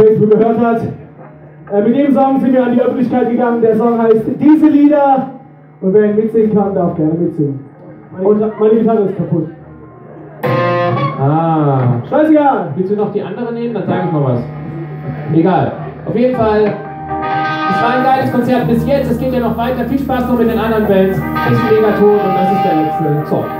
Facebook gehört hat. Äh, mit dem Song sind wir an die Öffentlichkeit gegangen. Der Song heißt Diese Lieder. Und wer ihn mitsingen kann, darf gerne mitsingen. Meine, meine Gitarre ist kaputt. Ah. Scheißegal. Willst du noch die andere nehmen? Dann sage ich mal was. Egal. Auf jeden Fall, es war ein geiles Konzert bis jetzt. Es geht ja noch weiter. Viel Spaß noch mit den anderen Bands. Ich bin Megaton und das ist der letzte Song.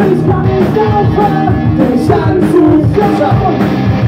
ich kann nicht aufhören, dich anzuschauen.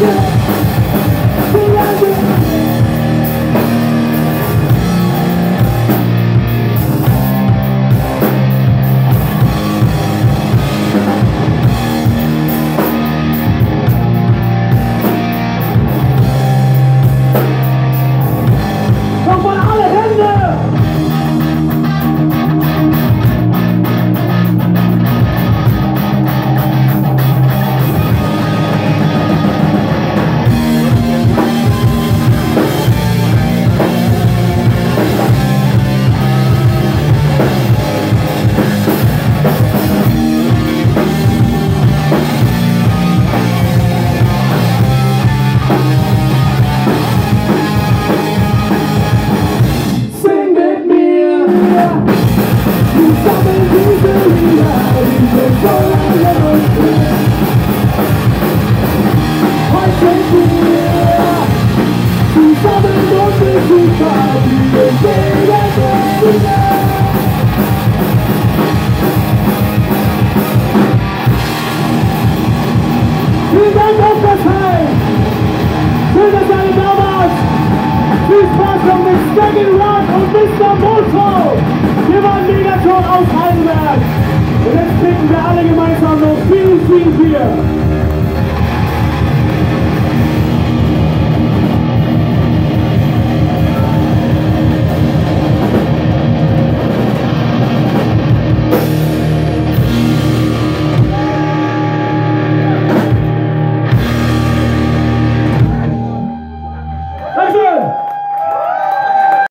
Yeah. Vielen Dank auf! Schön, dass alle da wart! Viel Spaß noch mit Staggy Rock und Mr. Moto! Wir waren Megaton aus Heidelberg! Und jetzt trinken wir alle gemeinsam noch viel, viel Bier!